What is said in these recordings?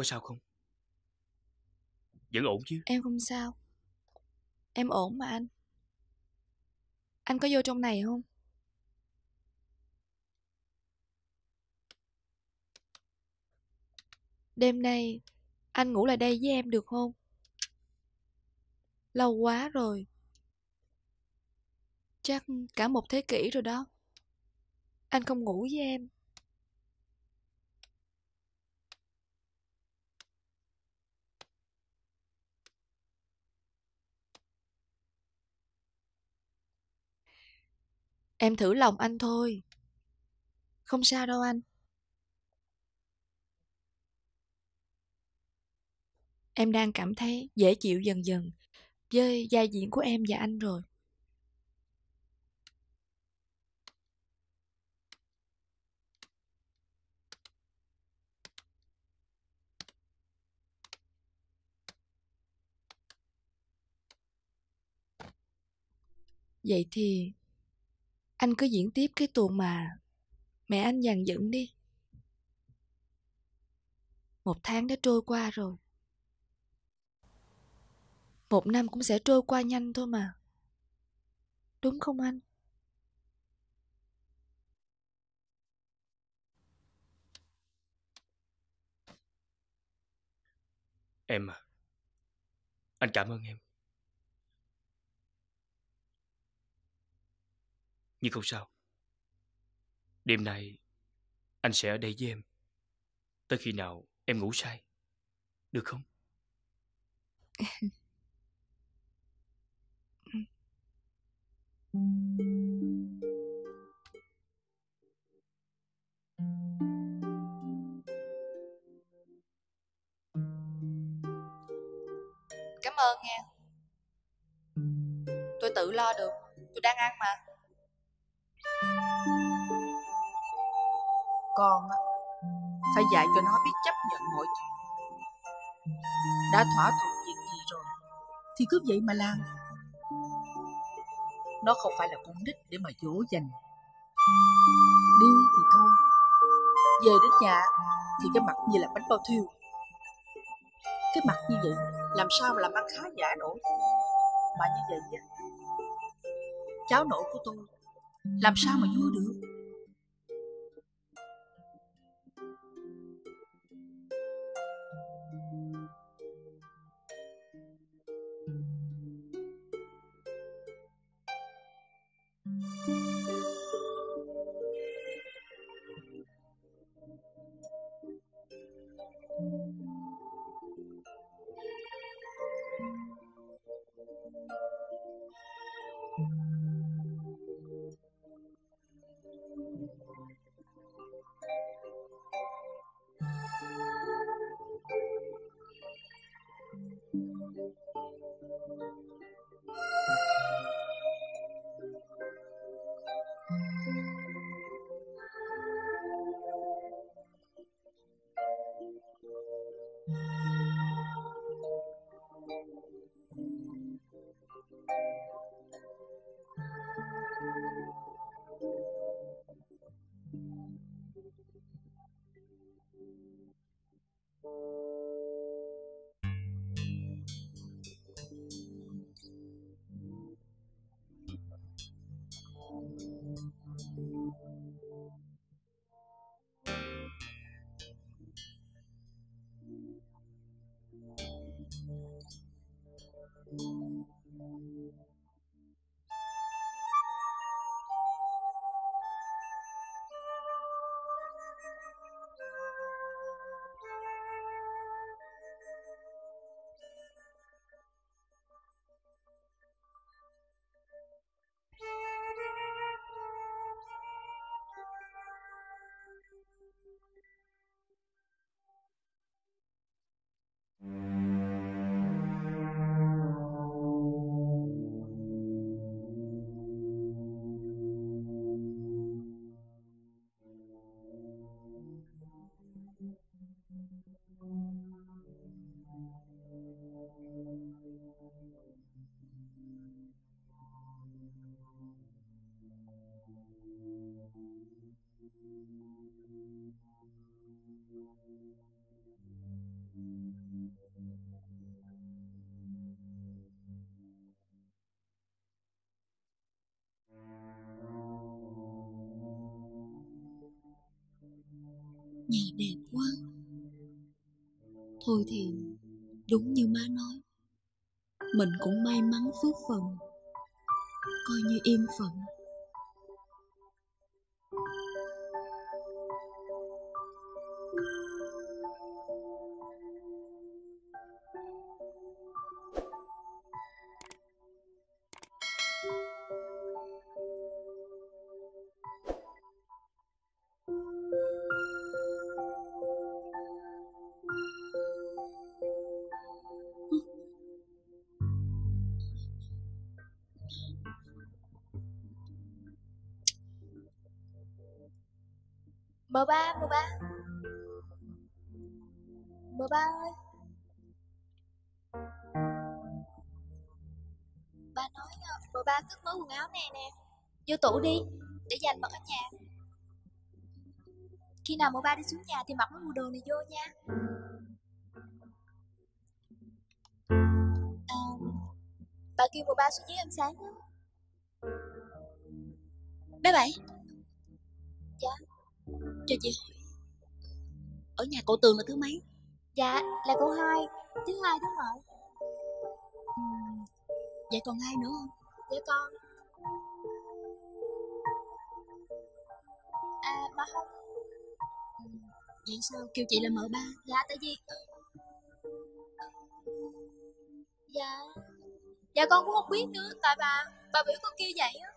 có sao không? Vẫn ổn chứ? Em không sao. Em ổn mà anh. Anh có vô trong này không? Đêm nay anh ngủ lại đây với em được không? Lâu quá rồi. Chắc cả một thế kỷ rồi đó. Anh không ngủ với em. Em thử lòng anh thôi. Không sao đâu anh. Em đang cảm thấy dễ chịu dần dần với gia diễn của em và anh rồi. Vậy thì anh cứ diễn tiếp cái tuồng mà mẹ anh dàn dựng đi. Một tháng đã trôi qua rồi. Một năm cũng sẽ trôi qua nhanh thôi mà. Đúng không anh? Em à, anh cảm ơn em. Nhưng không sao. Đêm nay, anh sẽ ở đây với em. Tới khi nào em ngủ say. Được không? Cảm ơn nha. Tôi tự lo được. Tôi đang ăn mà. Con á, phải dạy cho nó biết chấp nhận mọi chuyện. Đã thỏa thuận việc gì rồi, thì cứ vậy mà làm. Nó không phải là con nít để mà dỗ dành. Đi thì thôi, về đến nhà thì cái mặt như là bánh bao thiêu. Cái mặt như vậy làm sao mà làm ăn khá giả nổi. Mà như vậy cháu nội của tôi làm sao mà vui được. Nhà đẹp quá Thôi thì, đúng như má nói, Mình cũng may mắn phước phần Coi như im phận Vô tủ đi Để dành mặc ở nhà. Khi nào mờ ba đi xuống nhà thì mặc mấy bộ đồ này vô nha. À, Bà kêu mờ ba xuống dưới ăn sáng đó. Bé Bảy. Dạ. Cho chị hỏi Ở nhà cậu Tường là thứ mấy? Dạ là cô hai Thứ hai đúng rồi Ừm, Vậy còn ai nữa không? Dạ con Mà không? Vậy sao? Kêu chị là mợ ba. Dạ tại vì Dạ. Dạ con cũng không biết nữa Tại bà Bà biểu con kêu vậy á.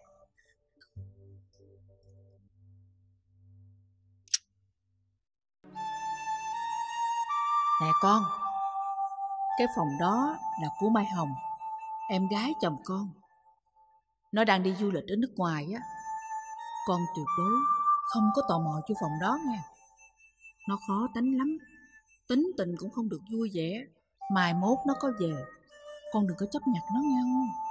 Nè con, cái phòng đó là của Mai Hồng, em gái chồng con. Nó đang đi du lịch ở nước ngoài á. Con tuyệt đối không có tò mò vô phòng đó nha. Nó khó tánh lắm, tính tình cũng không được vui vẻ. Mai mốt nó có về, con đừng có chấp nhận nó nha.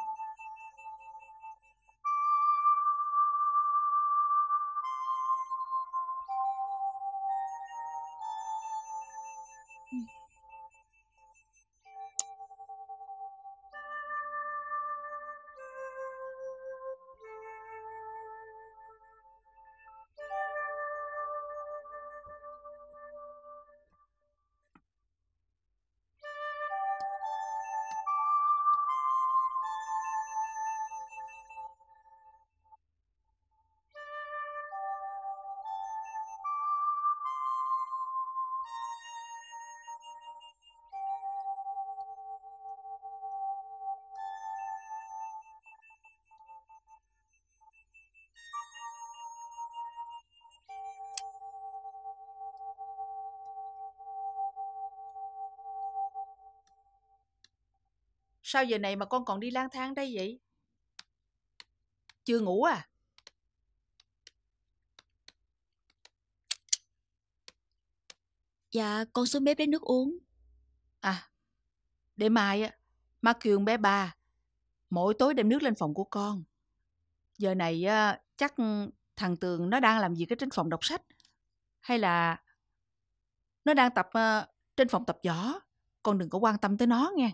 Sao giờ này mà con còn đi lang thang đây vậy? Chưa ngủ à? Dạ con xuống bếp lấy nước uống À, để mai á, má kêu bé ba mỗi tối đem nước lên phòng của con. Giờ này á, chắc thằng Tường nó đang làm việc ở trên phòng đọc sách hay là nó đang tập ờ, trên phòng tập võ. Con đừng có quan tâm tới nó nghe.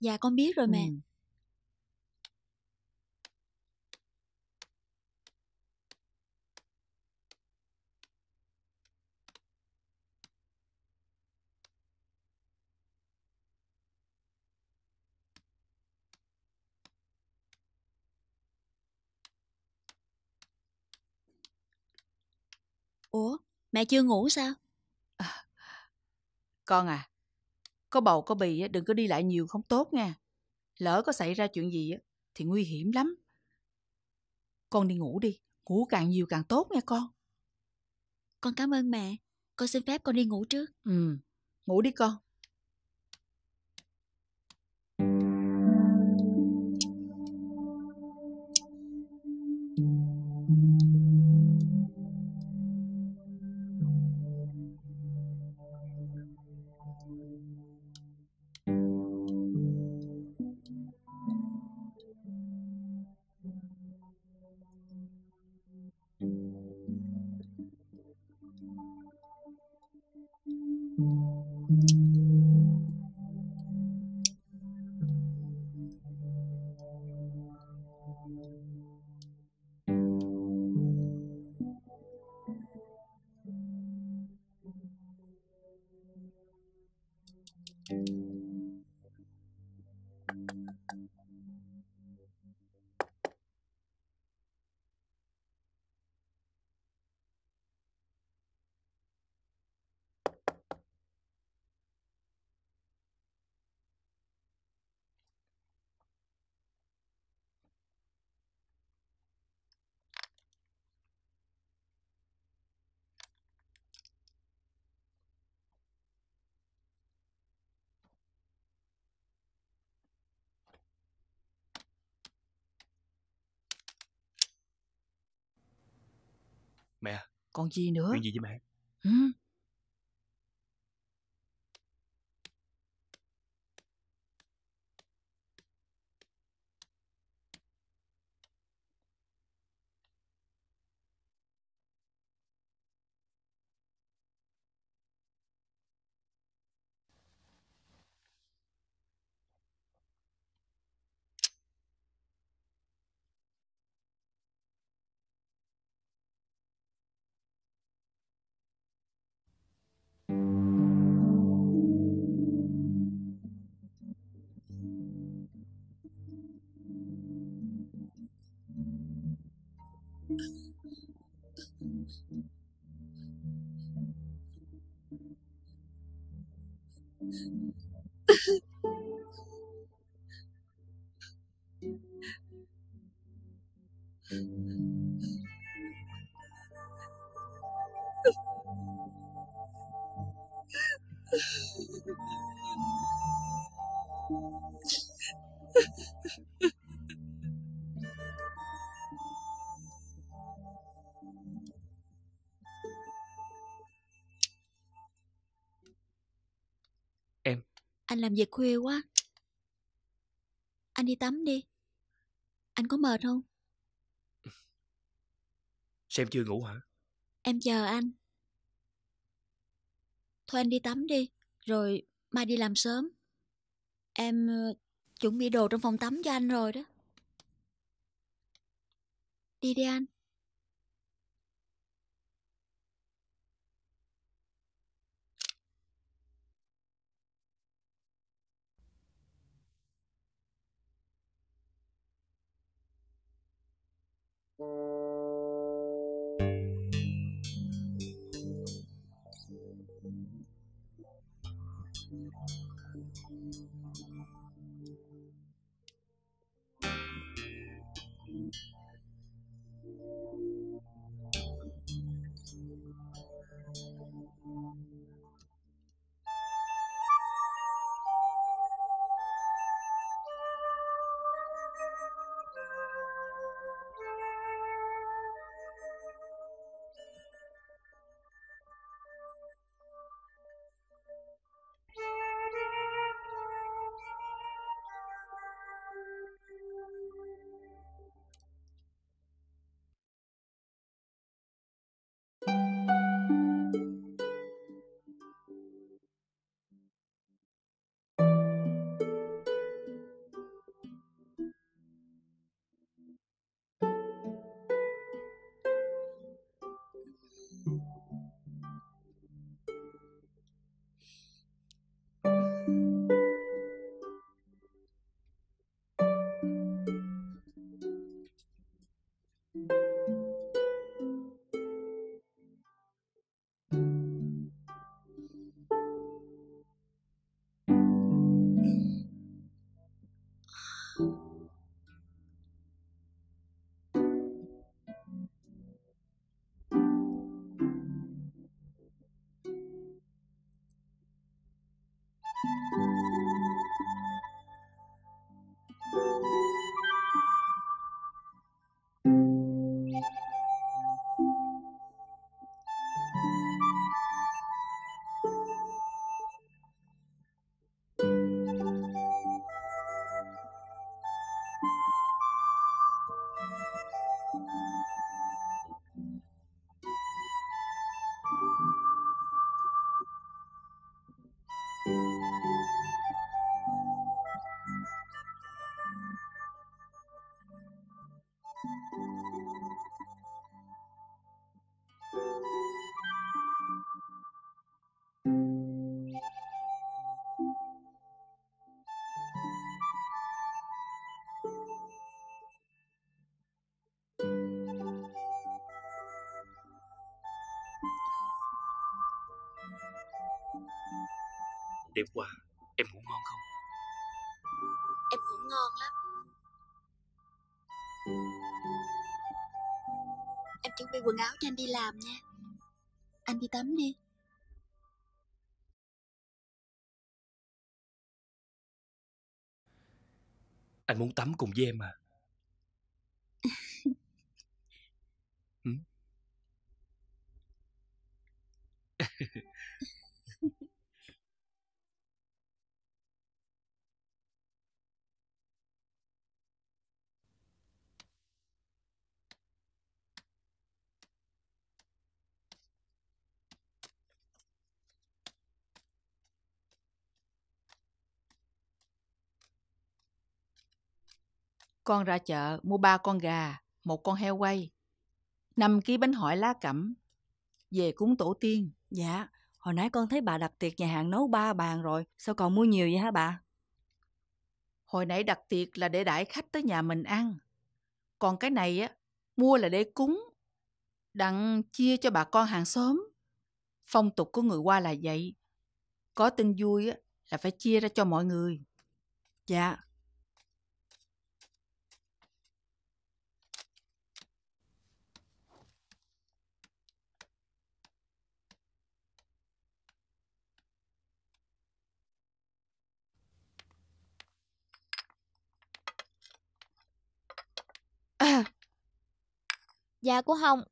Dạ con biết rồi mẹ Ừ. Ủa mẹ chưa ngủ sao Con à, có bầu có bì á, đừng có đi lại nhiều không tốt nha. Lỡ có xảy ra chuyện gì á, thì nguy hiểm lắm. Con đi ngủ đi, ngủ càng nhiều càng tốt nha con. Con cảm ơn mẹ Con xin phép con đi ngủ trước Ừ, ngủ đi con. Mẹ, Còn gì nữa? chuyện gì với mẹ? Ừ. Thank you. Anh làm việc khuya quá. Anh đi tắm đi. Anh có mệt không? Xem chưa ngủ hả? Em chờ anh. Thôi anh đi tắm đi, rồi mai đi làm sớm. Em ờ, chuẩn bị đồ trong phòng tắm cho anh rồi đó. Đi đi anh. Đêm qua, em ngủ ngon không? Em ngủ ngon lắm. Em chuẩn bị quần áo cho anh đi làm nha. Anh đi tắm đi. Anh muốn tắm cùng với em à? Con ra chợ mua ba con gà, một con heo quay, 5 ký bánh hỏi lá cẩm, về cúng tổ tiên. Dạ, hồi nãy con thấy bà đặt tiệc nhà hàng nấu ba bàn rồi, sao còn mua nhiều vậy hả bà? Hồi nãy đặt tiệc là để đãi khách tới nhà mình ăn. Còn cái này á, mua là để cúng. Đặng chia cho bà con hàng xóm. Phong tục của người qua là vậy. Có tin vui á, là phải chia ra cho mọi người. Dạ, Dạ cô Hồng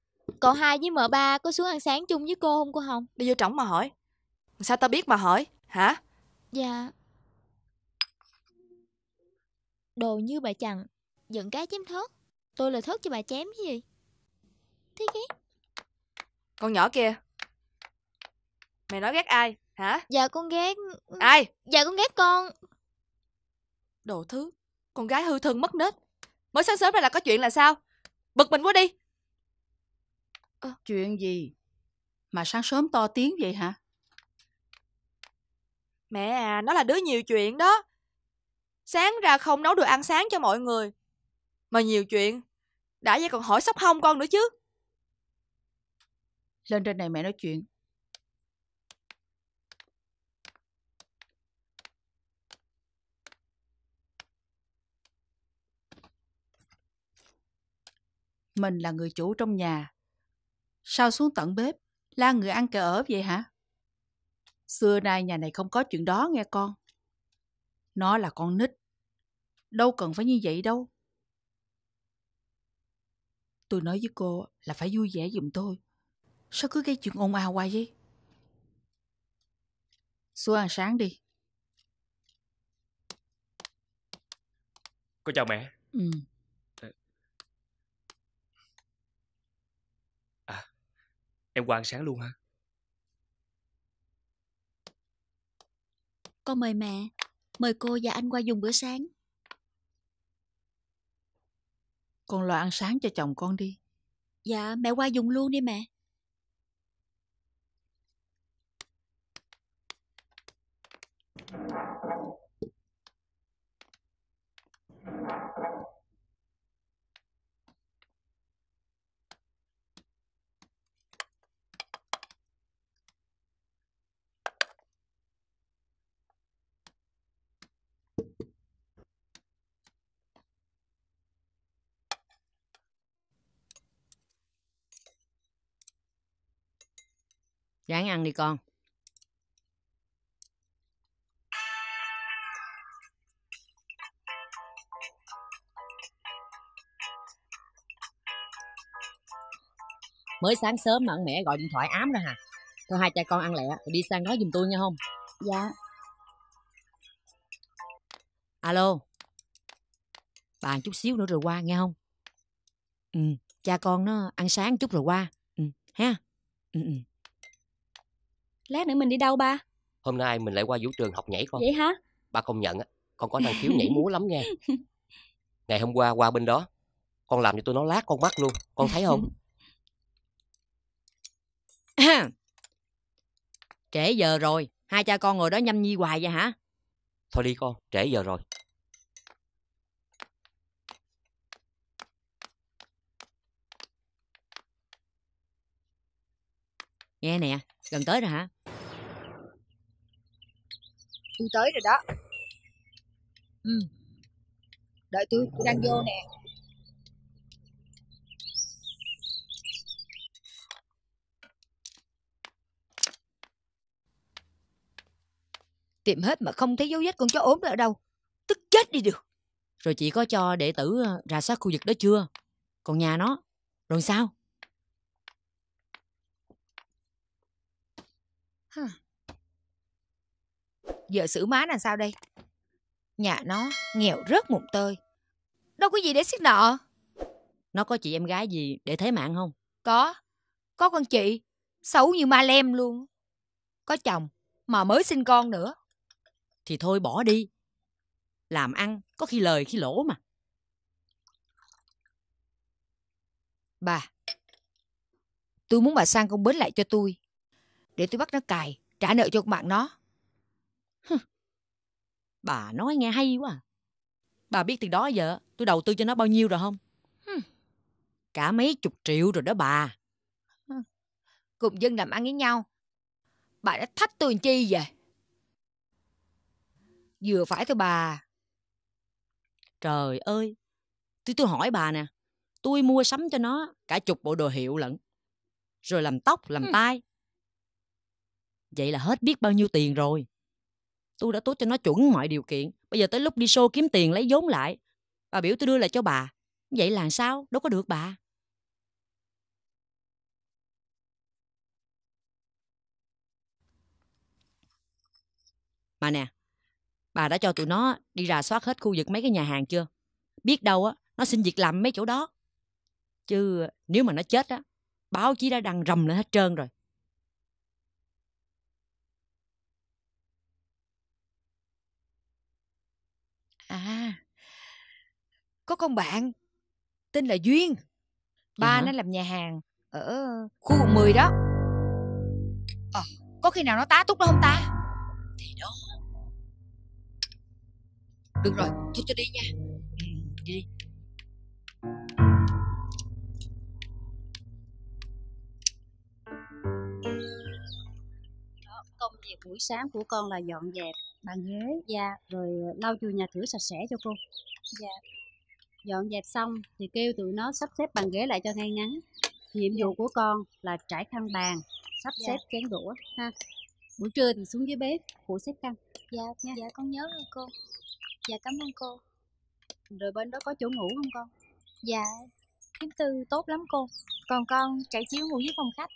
Cậu hai với mợ ba có xuống ăn sáng chung với cô không cô Hồng Đi vô trỏng mà hỏi. Sao tao biết mà hỏi? Hả? Dạ Đồ như bà chằn Giận cái chém thớt Tôi là thớt cho bà chém chứ gì Thế ghét Con nhỏ kia. Mày nói ghét ai? Hả? Dạ con ghét Ai? Dạ con ghét con Đồ thứ. Con gái hư thân mất nết. Mới sáng sớm này là có chuyện là sao? Bực mình quá đi. Chuyện gì? Mà sáng sớm to tiếng vậy hả? Mẹ à, nó là đứa nhiều chuyện đó. Sáng ra không nấu đồ ăn sáng cho mọi người. Mà nhiều chuyện. Đã vậy còn hỏi sóc hông con nữa chứ. Lên trên này mẹ nói chuyện. Mình là người chủ trong nhà. Sao xuống tận bếp, la người ăn kẻ ở vậy hả? Xưa nay nhà này không có chuyện đó nghe con. Nó là con nít. Đâu cần phải như vậy đâu. Tôi nói với cô là phải vui vẻ giùm tôi. Sao cứ gây chuyện ồn ào hoài vậy? Xuống ăn sáng đi. Con chào mẹ. Ừ. Em qua ăn sáng luôn hả? con mời mẹ. Mời cô và anh qua dùng bữa sáng. Con lo ăn sáng cho chồng con đi. Dạ, mẹ qua dùng luôn đi mẹ. Ráng ăn đi con. Mới sáng sớm mà mẹ gọi điện thoại ám ra hả? Thôi hai cha con ăn lẹ, rồi đi sang nói giùm tôi nha không? Dạ Alo. Bàn chút xíu nữa rồi qua nghe không? Ừ, cha con nó ăn sáng chút rồi qua. Ừ, ha. Ừ, ừ. Lát nữa mình đi đâu ba? Hôm nay mình lại qua vũ trường học nhảy con. Vậy hả? Ba công nhận á, con có năng khiếu nhảy múa lắm nha. Ngày hôm qua qua bên đó, con làm cho tôi nó lát con mắt luôn. Con thấy không? Trễ giờ rồi, hai cha con ngồi đó nhâm nhi hoài vậy hả? Thôi đi con, trễ giờ rồi. Nghe nè, gần tới rồi hả? Tôi tới rồi đó ừ đợi tôi tôi đang vô nè Tìm hết mà không thấy dấu vết con chó ốm đó ở đâu. Tức chết đi được. Rồi chị có cho đệ tử ờ, rà soát khu vực đó chưa? Còn nhà nó, rồi sao? Giờ xử má là sao đây? Nhà nó nghèo rớt mùng tơi. Đâu có gì để xiết nợ. Nó có chị em gái gì để thế mạng không? Có. Có con chị. Xấu như ma lem luôn. Có chồng. Mà mới sinh con nữa. Thì thôi bỏ đi. Làm ăn có khi lời khi lỗ mà. Bà. Tôi muốn bà sang công bến lại cho tôi. Để tôi bắt nó cài. Trả nợ cho con bạn nó. Bà nói nghe hay quá à. Bà biết từ đó giờ tôi đầu tư cho nó bao nhiêu rồi không? Cả mấy chục triệu rồi đó bà. Cùng dân làm ăn với nhau. Bà đã thách tôi chi vậy? Vừa phải thôi bà. Trời ơi. Tôi tôi hỏi bà nè. Tôi mua sắm cho nó cả chục bộ đồ hiệu lận. Rồi làm tóc, làm Hmm. tai. Vậy là hết biết bao nhiêu tiền rồi. Tôi đã tốt cho nó chuẩn mọi điều kiện. Bây giờ tới lúc đi show kiếm tiền lấy vốn lại. Bà biểu tôi đưa lại cho bà. Vậy là sao? Đâu có được bà. Mà nè, bà đã cho tụi nó đi rà soát hết khu vực mấy cái nhà hàng chưa? Biết đâu á, nó xin việc làm mấy chỗ đó. Chứ nếu mà nó chết á, báo chí đã đăng rầm lên hết trơn rồi. Có con bạn. Tên là Duyên. Ba hả? nó làm nhà hàng. Ở khu quận 10 đó. Ờ, có khi nào nó tá túc đó không ta? Thì đó. Được rồi, thôi cho đi nha. Ừ, đi đi. công việc buổi sáng của con là dọn dẹp bàn ghế dạ rồi lau chùi nhà cửa sạch sẽ cho cô dạ dọn dẹp xong thì kêu tụi nó sắp xếp bàn ghế lại cho ngay ngắn nhiệm vụ của con là trải khăn bàn sắp Dạ. xếp chén đũa ha buổi trưa thì xuống dưới bếp phụ xếp khăn Dạ, dạ con nhớ rồi cô. Dạ cảm ơn cô. rồi bên đó có chỗ ngủ không con Dạ, kiếm tư tốt lắm cô. Còn con chạy chiếu ngủ dưới phòng khách.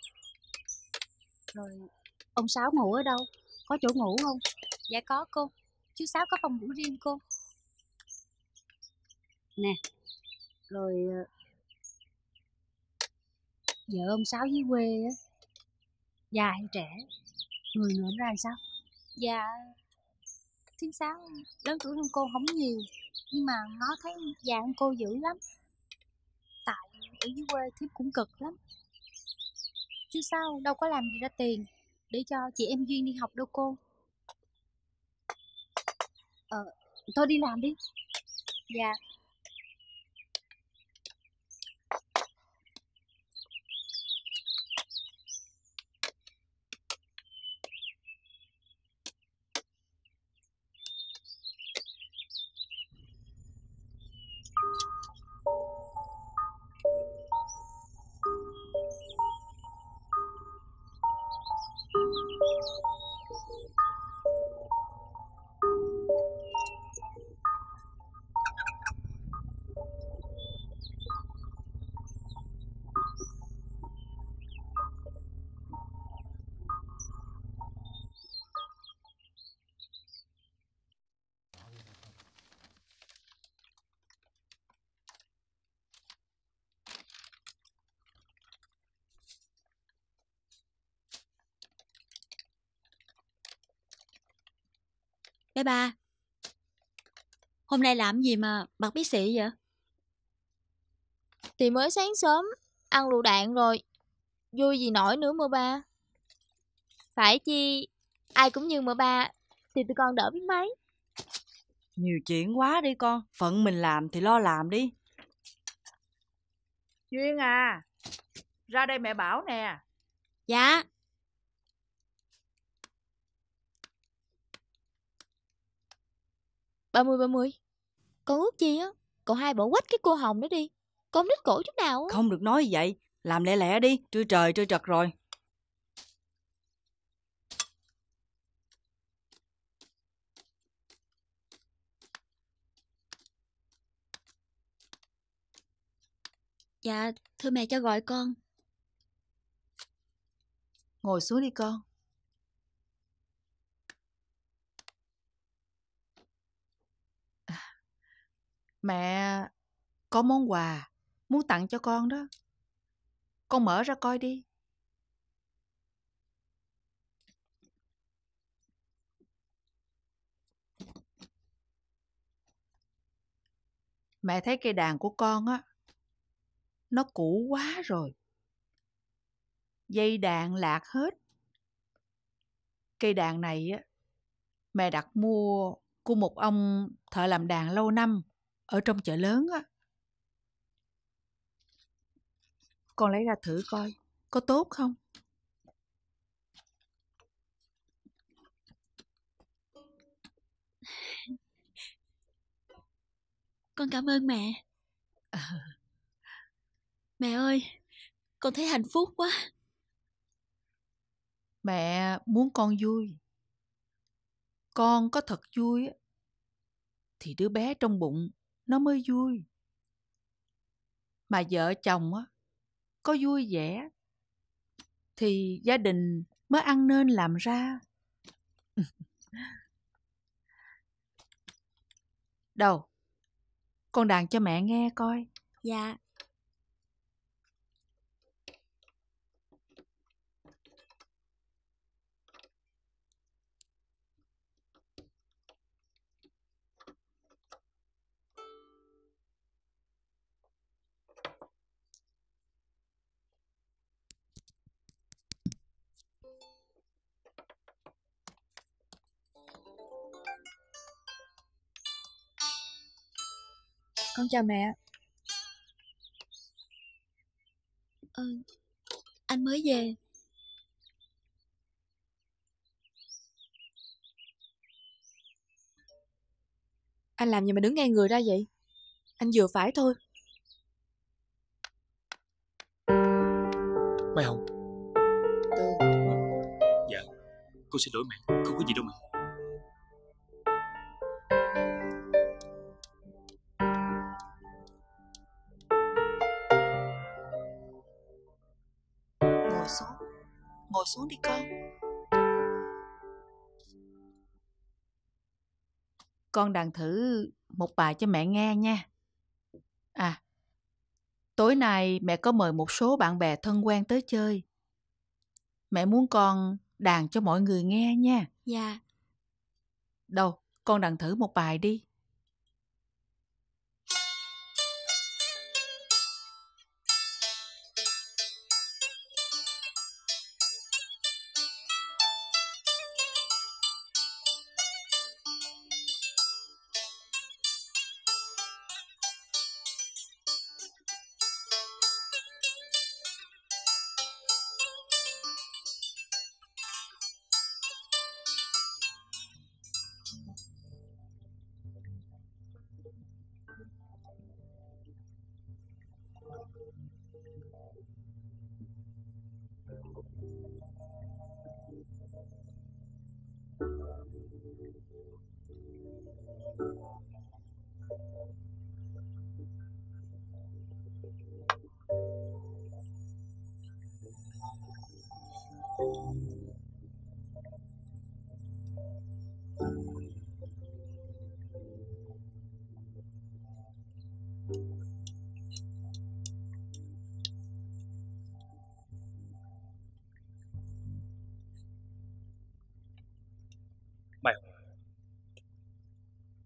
rồi ông sáu ngủ ở đâu có chỗ ngủ không Dạ có cô. Chú Sáu có phòng ngủ riêng cô. Rồi ờ, vợ ông sáu dưới quê á già hay trẻ người ngợm ra làm sao Dạ, thím Sáu lớn tuổi hơn cô không nhiều. Nhưng mà nó thấy già hơn cô dữ lắm. Tại ở dưới quê thím cũng cực lắm. Chú Sáu đâu có làm gì ra tiền để cho chị em Duyên đi học đâu cô. thôi đi làm đi Dạ, Bé ba Hôm nay làm gì mà mặt bí xị vậy? thì mới sáng sớm, ăn lựu đạn rồi. Vui gì nổi nữa mưa ba. Phải chi, ai cũng như mưa ba, thì tụi con đỡ biết mấy. Nhiều chuyện quá đi con, phận mình làm thì lo làm đi. Duyên à, ra đây mẹ bảo nè. Dạ ba mươi ba mươi Con ước chi á, cậu hai bỏ quách cái cô Hồng đó đi. Con không thích cổ chút nào á. Không được nói vậy, làm lẹ lẹ đi, trưa trời trưa trật rồi. Dạ thưa mẹ cho gọi con Ngồi xuống đi con. Mẹ có món quà muốn tặng cho con đó. Con mở ra coi đi. Mẹ thấy cây đàn của con á, nó cũ quá rồi. Dây đàn lạc hết. Cây đàn này á, mẹ đặt mua của một ông thợ làm đàn lâu năm ở trong chợ lớn á. Con lấy ra thử coi, có tốt không? Con cảm ơn mẹ. Mẹ ơi, con thấy hạnh phúc quá. Mẹ muốn con vui. Con có thật vui á, thì đứa bé trong bụng nó mới vui. Mà vợ chồng á, có vui vẻ thì gia đình mới ăn nên làm ra. Đâu? Con đàn cho mẹ nghe coi. Dạ. Con chào mẹ. Ờ, anh mới về. Anh làm gì mà đứng ngay người ra vậy? Anh vừa phải thôi. Mai Hồng. Dạ, cô xin lỗi mẹ, không có gì đâu mẹ. Xuống đi con. Con đàn thử một bài cho mẹ nghe nha. À, tối nay mẹ có mời một số bạn bè thân quen tới chơi. Mẹ muốn con đàn cho mọi người nghe nha. Dạ. Đâu, con đàn thử một bài đi.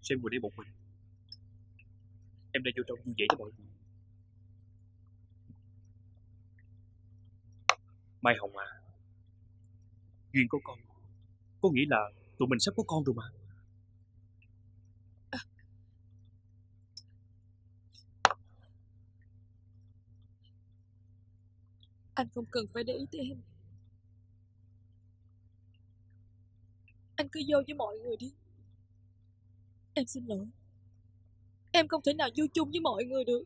Xem vừa đi đây một mình? Em đã vô trong vui vẻ cho mọi người. Mai Hồng à, duyên có con, có nghĩa là tụi mình sắp có con rồi mà. Anh không cần phải để ý tới em. Anh cứ vô với mọi người đi. Em xin lỗi. Em không thể nào vui chung với mọi người được.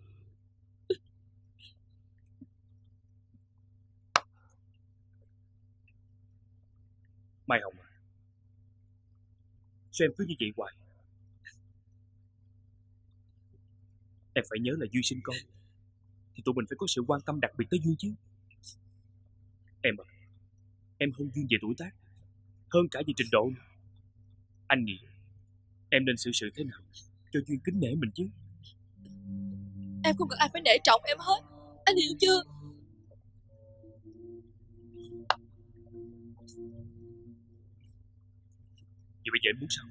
Mai Hồng à, sao em cứ như vậy hoài? Em phải nhớ là Duy sinh con thì tụi mình phải có sự quan tâm đặc biệt tới Duy chứ. Em à, em hơn Duyên về tuổi tác, hơn cả về trình độ nữa. Anh nghĩ em nên xử sự thế nào cho Duyên kính nể mình chứ. Em không cần ai phải nể trọng em hết. Anh hiểu chưa? Vậy bây giờ em muốn sao?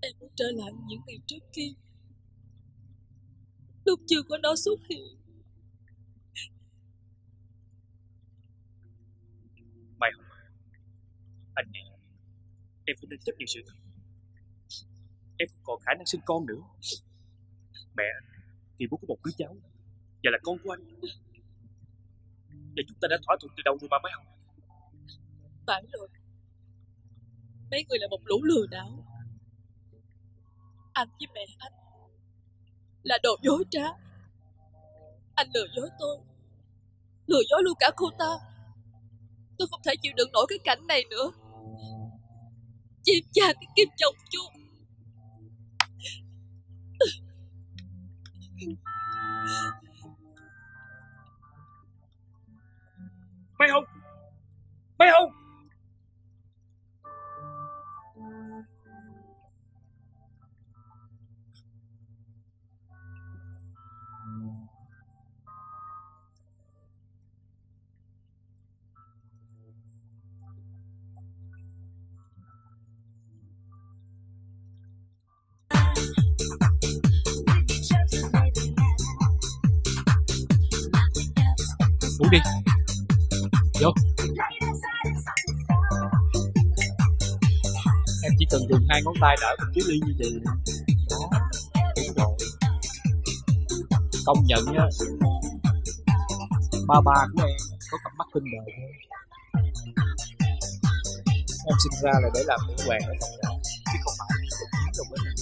Em muốn trở lại những ngày trước kia. Lúc chưa có nó xuất hiện Mai Hồng Anh này Em phải nên chấp nhận sự thật. Em không còn khả năng sinh con nữa. Mẹ anh thì muốn có một đứa cháu Và là con của anh. Và chúng ta đã thỏa thuận từ đầu rồi mà Mai Hồng Phải rồi. Mấy người là một lũ lừa đảo. Anh với mẹ anh Là đồ dối trá. Anh lừa dối tôi, Lừa dối luôn cả cô ta. Tôi không thể chịu đựng nổi cái cảnh này nữa. Chim cha cái kim chồng chung Mai hùng, Mai hùng! Ngủ đi. Vô. Em chỉ cần dùng hai ngón tay đỡ một chiếc ly như vậy. Đó. Đúng rồi Công nhận nhá Ba ba của em có cặp mắt tinh đời thôi. Em sinh ra là để làm nữ hoàng ở trong nhà, Chứ không phải để cuộc chiến trong với mình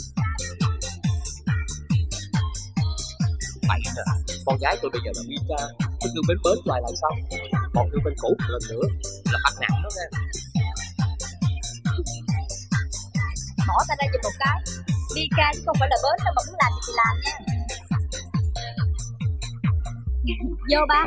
mày rồi. Con gái tôi bây giờ là Mika cứ thương bến bến hoài là sao? Còn thương bên cũ một lần nữa. Là bắt nặng đó nha. Bỏ tay ra giùm một cái. Đi ca chứ không phải là bến đâu mà muốn làm thì làm nha. Vô ba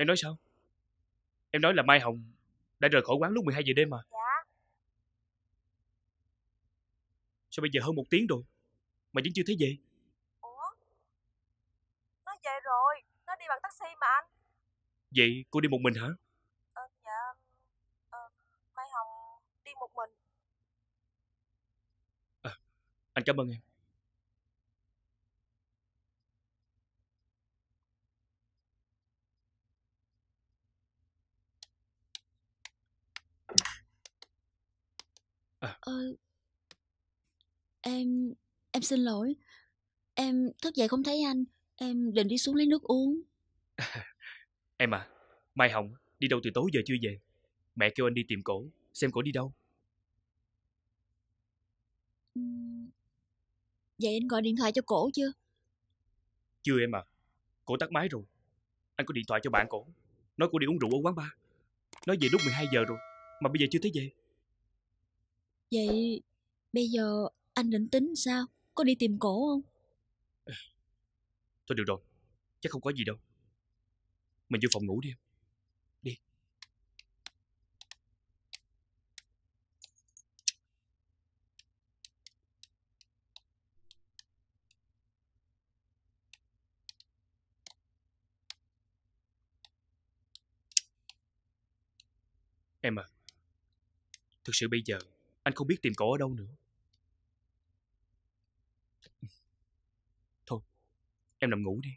Em nói sao? Em nói là Mai Hồng đã rời khỏi quán lúc 12 giờ đêm mà. Dạ. Sao bây giờ hơn một tiếng rồi mà vẫn chưa thấy về? Ủa? Nó về rồi. Nó đi bằng taxi mà anh. Vậy cô đi một mình hả? Ờ, dạ. Ờ, Mai Hồng đi một mình. Anh cảm ơn em. Ờ, em em xin lỗi. Em thức dậy không thấy anh. Em định đi xuống lấy nước uống. Em à, Mai Hồng đi đâu từ tối giờ chưa về? Mẹ kêu anh đi tìm cổ, xem cổ đi đâu. Vậy anh gọi điện thoại cho cổ chưa? Chưa em à, cổ tắt máy rồi. Anh có điện thoại cho bạn cổ, nói cổ đi uống rượu ở quán bar. Nói về lúc 12 giờ rồi, mà bây giờ chưa thấy về. Vậy bây giờ anh định tính sao? Có đi tìm cổ không? À, thôi được rồi, chắc không có gì đâu. Mình vô phòng ngủ đi em. Đi. Em à, thực sự bây giờ anh không biết tìm cổ ở đâu nữa. Thôi, em nằm ngủ đi.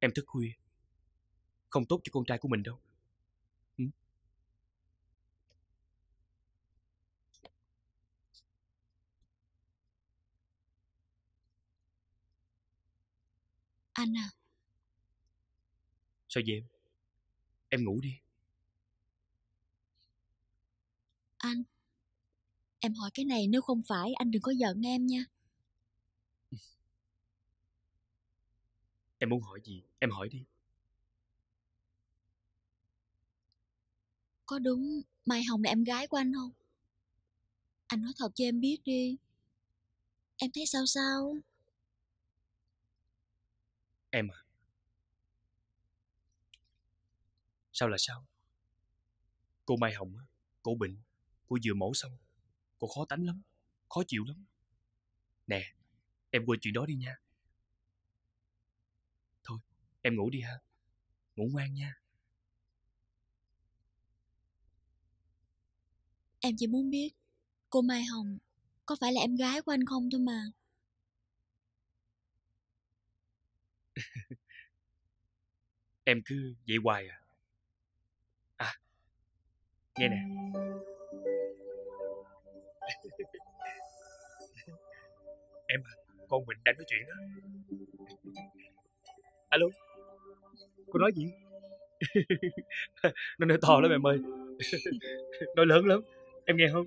Em thức khuya, không tốt cho con trai của mình đâu. Ừ? Anh à, Sao vậy em? Em ngủ đi. Anh. Em hỏi cái này nếu không phải anh đừng có giận em nha. Em muốn hỏi gì, em hỏi đi. Có đúng Mai Hồng là em gái của anh không? Anh nói thật cho em biết đi. Em thấy sao sao? Em à. Sao là sao? Cô Mai Hồng á, cô bệnh, cô vừa mổ xong. Cô khó tánh lắm, khó chịu lắm. Nè, em quên chuyện đó đi nha. Thôi, em ngủ đi ha. Ngủ ngoan nha. Em chỉ muốn biết cô Mai Hồng có phải là em gái của anh không thôi mà. Em cứ vậy hoài à. À, nghe nè. em à, con mình đang nói chuyện đó. Alo, cô nói gì? nó nói to lắm em ơi. nói lớn lắm. Em nghe không?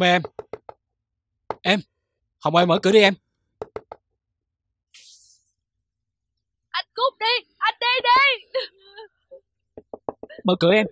em ơi em. Em hồng ơi mở cửa đi em. Anh cút đi anh đi đi. Mở cửa em.